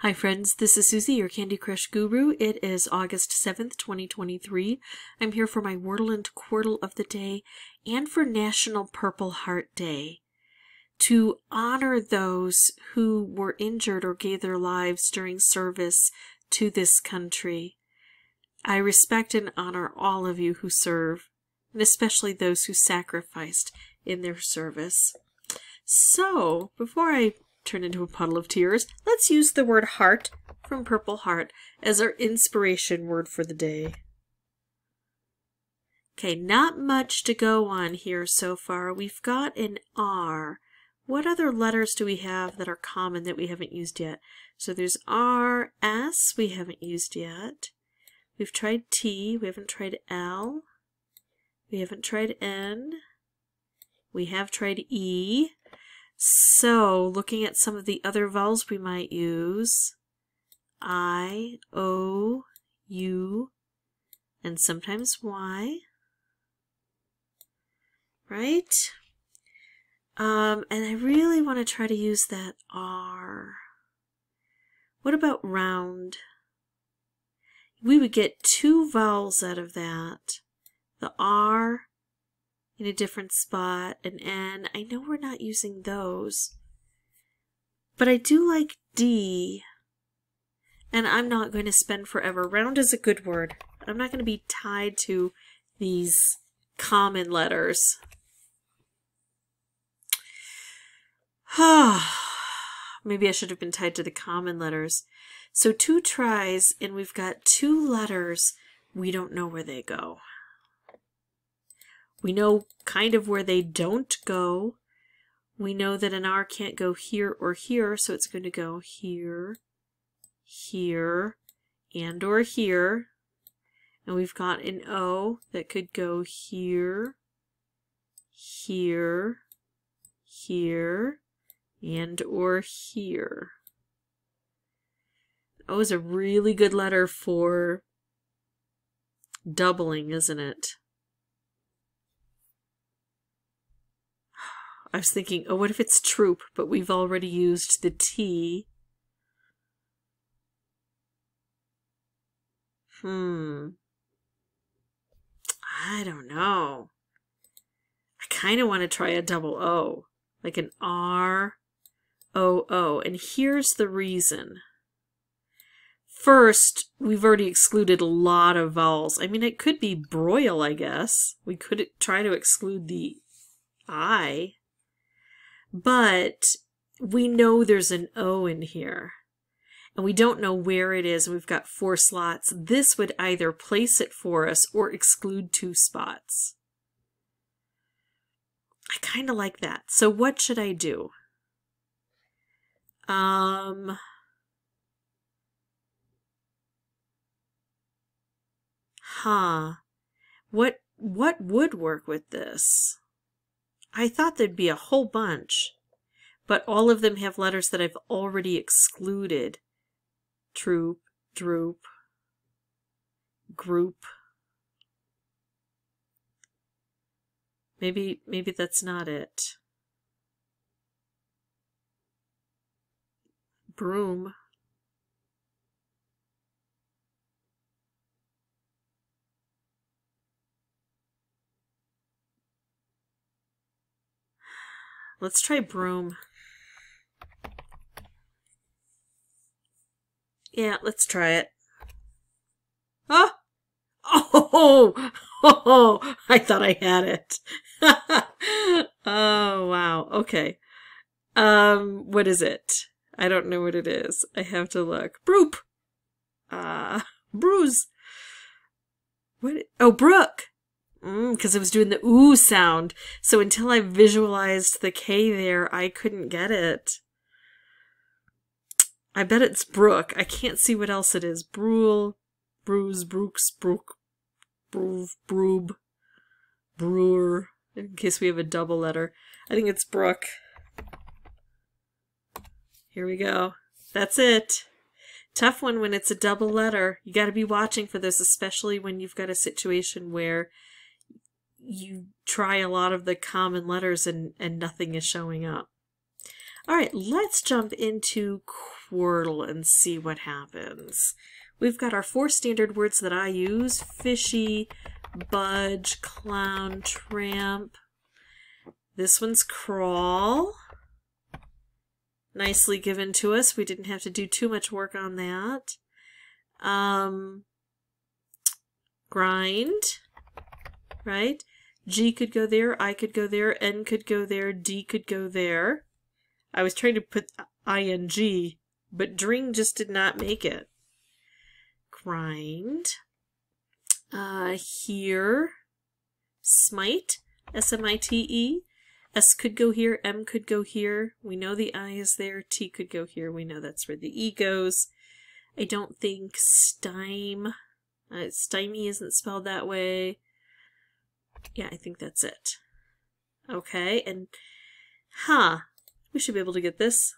Hi friends, this is Suzy, your Candy Crush guru. It is August 7th, 2023. I'm here for my Wordle and Quordle of the day and for National Purple Heart Day to honor those who were injured or gave their lives during service to this country. I respect and honor all of you who serve, and especially those who sacrificed in their service. So, before I turn into a puddle of tears, let's use the word heart from Purple Heart as our inspiration word for the day. Okay, not much to go on here so far. We've got an R. What other letters do we have that are common that we haven't used yet? So there's R, S we haven't used yet. We've tried T, we haven't tried L. We haven't tried N. We have tried E. So, looking at some of the other vowels we might use, I, O, U, and sometimes Y, right? Um, and I really want to try to use that R. What about round? We would get two vowels out of that. The R in a different spot, an N. I know we're not using those. But I do like D. And I'm not going to spend forever. Round is a good word. I'm not going to be tied to these common letters. Maybe I should have been tied to the common letters. So two tries, and we've got two letters. We don't know where they go. We know kind of where they don't go. We know that an R can't go here or here, so it's going to go here, here, and or here. And we've got an O that could go here, here, here, and or here. O is a really good letter for doubling, isn't it? I was thinking, oh, what if it's troop, but we've already used the T. Hmm. I don't know. I kind of want to try a double O, like an R O O. And here's the reason. First, we've already excluded a lot of vowels. I mean, it could be broil, I guess. We could try to exclude the I. But we know there's an O in here. And we don't know where it is. We've got four slots. This would either place it for us or exclude two spots. I kind of like that. So what should I do? Um, huh. What, what would work with this? I thought there'd be a whole bunch, but all of them have letters that I've already excluded. Troop, droop, group. Maybe, maybe that's not it. Broom. Let's try broom. Yeah, let's try it. Oh! Oh! Oh! I thought I had it. oh, wow. Okay. Um, what is it? I don't know what it is. I have to look. Broop! Uh, bruise. What? Oh, brook! Because mm, it was doing the ooh sound. So until I visualized the K there, I couldn't get it. I bet it's Brook. I can't see what else it is. Brule, Bruise, Brooks, Brook, Broove, Broob, Brewer, in case we have a double letter. I think it's Brook. Here we go. That's it. Tough one when it's a double letter. You got to be watching for this, especially when you've got a situation where you try a lot of the common letters and, and nothing is showing up. All right, let's jump into Quordle and see what happens. We've got our four standard words that I use. Fishy, budge, clown, tramp. This one's crawl. Nicely given to us. We didn't have to do too much work on that. Um, grind, right? G could go there, I could go there, N could go there, D could go there. I was trying to put ing, but dring just did not make it. Grind. Uh, here. Smite. S-M-I-T-E. S could go here, M could go here. We know the I is there. T could go here. We know that's where the E goes. I don't think stime. Uh, stymie isn't spelled that way. Yeah, I think that's it. Okay, and huh, we should be able to get this.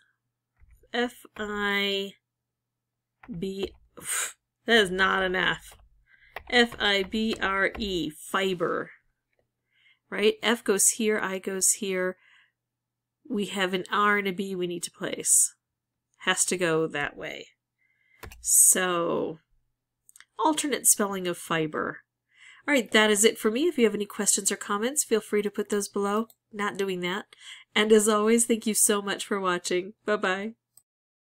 F I B. That is not an F. F I B R E, fiber. Right? F goes here, I goes here. We have an R and a B we need to place. Has to go that way. So, alternate spelling of fiber. All right, that is it for me. If you have any questions or comments, feel free to put those below. Not doing that. And as always, thank you so much for watching. Bye-bye.